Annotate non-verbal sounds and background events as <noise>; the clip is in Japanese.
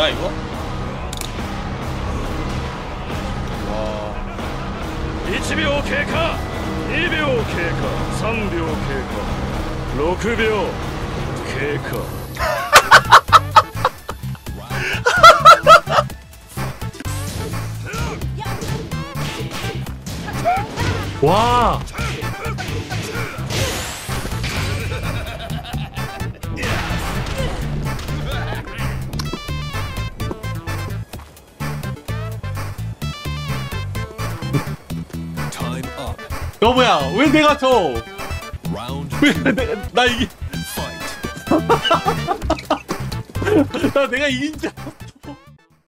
ないわ。1秒経過。2秒経過。3秒経過。6秒経過。 와. 여보야 왜 내가 져? 왜 내, 나 이기. <laughs> 나 내가 이긴 줄.